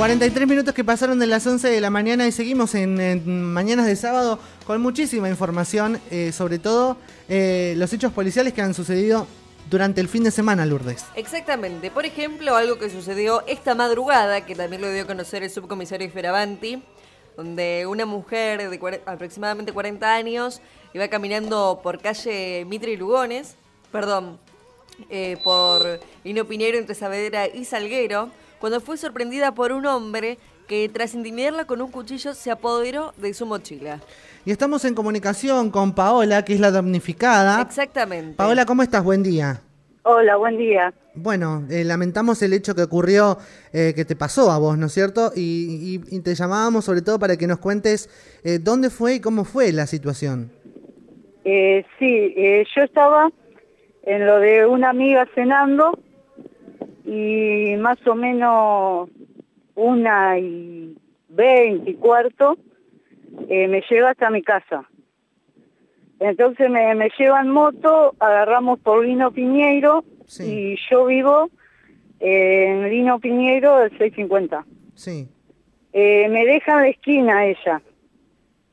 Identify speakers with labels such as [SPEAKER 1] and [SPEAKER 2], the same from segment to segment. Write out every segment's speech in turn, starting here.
[SPEAKER 1] 43 minutos que pasaron de las 11 de la mañana y seguimos en, Mañanas de Sábado con muchísima información, eh, sobre todo eh, los hechos policiales que han sucedido durante el fin de semana, Lourdes.
[SPEAKER 2] Exactamente. Por ejemplo, algo que sucedió esta madrugada, que también lo dio a conocer el subcomisario Feravanti, donde una mujer de aproximadamente 40 años iba caminando por calle Mitre y Lugones, perdón, eh, por Lino Piñero entre Saavedra y Salguero, cuando fue sorprendida por un hombre que tras intimidarla con un cuchillo se apoderó de su mochila.
[SPEAKER 1] Y estamos en comunicación con Paola, que es la damnificada.
[SPEAKER 2] Exactamente.
[SPEAKER 1] Paola, ¿cómo estás? Buen día.
[SPEAKER 3] Hola, buen día.
[SPEAKER 1] Bueno, eh, lamentamos el hecho que ocurrió, eh, que te pasó a vos, ¿no es cierto? Y, te llamábamos sobre todo para que nos cuentes eh, dónde fue y cómo fue la situación.
[SPEAKER 3] sí, yo estaba en lo de una amiga cenando y más o menos una y veinte y cuarto eh, me lleva hasta mi casa. Entonces me, me lleva en moto, agarramos por Lino Piñeiro y yo vivo en Lino Piñeiro del 650.
[SPEAKER 1] Sí.
[SPEAKER 3] Eh, me deja en la esquina ella.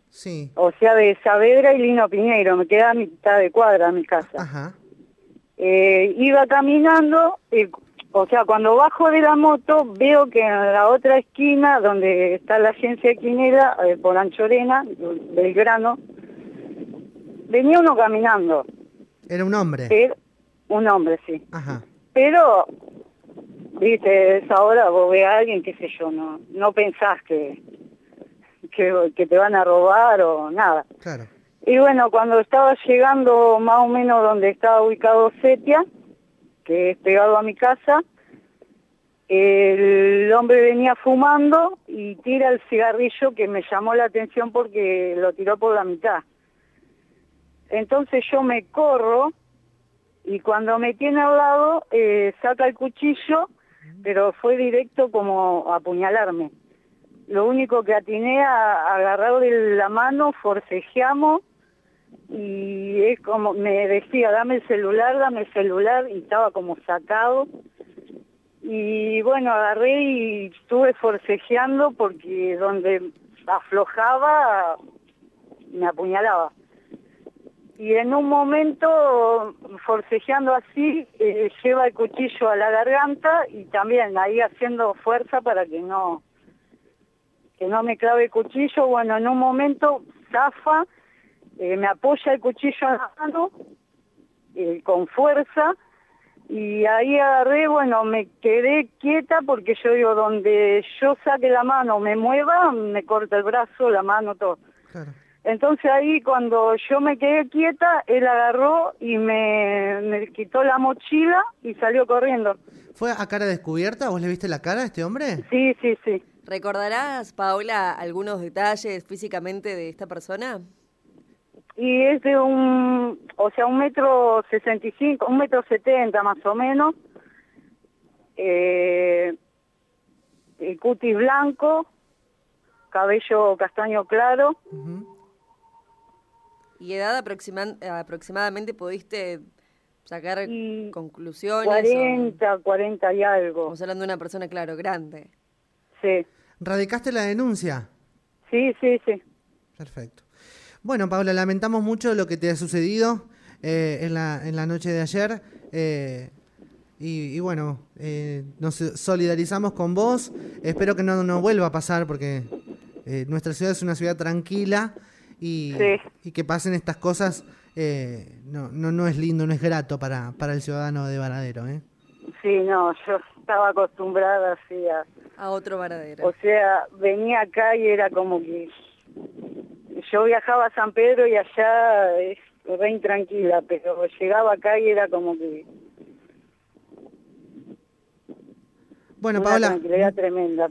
[SPEAKER 1] Sí.
[SPEAKER 3] O sea, de Saavedra y Lino Piñeiro, me queda a mitad de cuadra mi casa.
[SPEAKER 1] Ajá.
[SPEAKER 3] Eh, iba caminando, y o sea, cuando bajo de la moto veo que en la otra esquina, donde está la agencia quinera, eh, por Anchorena, Belgrano, venía uno caminando.
[SPEAKER 1] ¿Era un hombre?
[SPEAKER 3] un hombre, sí.
[SPEAKER 1] Ajá.
[SPEAKER 3] Pero, viste, es ahora vos ves a alguien, qué sé yo, no, no pensás que, que, que te van a robar o nada.
[SPEAKER 1] Claro.
[SPEAKER 3] Y bueno, cuando estaba llegando más o menos donde estaba ubicado Setia, que es pegado a mi casa, el hombre venía fumando y tira el cigarrillo que me llamó la atención porque lo tiró por la mitad. Entonces yo me corro y cuando me tiene al lado eh, saca el cuchillo, pero fue directo como a apuñalarme. Lo único que atiné a agarrarle la mano, forcejeamos y es como me decía, dame el celular, dame el celular, y estaba como sacado. Y bueno, agarré y estuve forcejeando porque donde aflojaba me apuñalaba. Y en un momento, forcejeando así, eh, lleva el cuchillo a la garganta y también ahí haciendo fuerza para que no, que no me clave el cuchillo. Bueno, en un momento zafa eh, me apoya el cuchillo en la mano eh, con fuerza y ahí agarré, bueno, me quedé quieta porque yo digo, donde yo saque la mano, me mueva, me corta el brazo, la mano, todo. Entonces ahí cuando yo me quedé quieta, él agarró y me, me, quitó la mochila y salió corriendo.
[SPEAKER 1] ¿Fue a cara descubierta? ¿Vos le viste la cara a este hombre?
[SPEAKER 3] Sí, sí, sí.
[SPEAKER 2] ¿Recordarás, Paola, algunos detalles físicamente de esta persona?
[SPEAKER 3] Y es de un, o sea, un metro sesenta y cinco, un metro setenta más o menos, eh, el cutis blanco, cabello castaño claro.
[SPEAKER 2] ¿Y edad aproximadamente pudiste sacar conclusiones?
[SPEAKER 3] 40, 40 y algo.
[SPEAKER 2] Estamos hablando de una persona, claro, grande.
[SPEAKER 3] Sí.
[SPEAKER 1] ¿Radicaste la denuncia?
[SPEAKER 3] Sí, sí, sí.
[SPEAKER 1] Perfecto. Bueno, Paula, lamentamos mucho lo que te ha sucedido eh, en, la, en la noche de ayer. Eh, y, bueno, eh, nos solidarizamos con vos. Espero que no, no vuelva a pasar porque nuestra ciudad es una ciudad tranquila y, y que pasen estas cosas no, no, no es lindo, no es grato para, para el ciudadano de Varadero. ¿eh?
[SPEAKER 3] Sí, no, yo estaba acostumbrada así a...
[SPEAKER 2] A otro Varadero.
[SPEAKER 3] O sea, venía acá y era como que yo viajaba a San Pedro y allá es re intranquila, pero llegaba acá y era como que...
[SPEAKER 1] Bueno, Paola.
[SPEAKER 3] tranquilidad tremenda.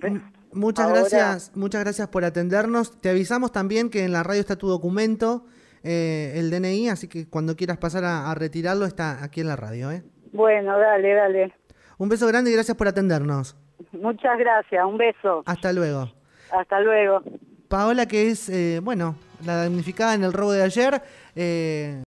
[SPEAKER 1] muchas gracias, muchas gracias por atendernos. Te avisamos también que en la radio está tu documento, eh, el DNI, así que cuando quieras pasar a, retirarlo está aquí en la radio. ¿eh?
[SPEAKER 3] Bueno, dale, dale.
[SPEAKER 1] Un beso grande y gracias por atendernos.
[SPEAKER 3] Muchas gracias, un beso.
[SPEAKER 1] Hasta luego.
[SPEAKER 3] Hasta luego.
[SPEAKER 1] Paola, que es, eh, bueno, la damnificada en el robo de ayer. Eh,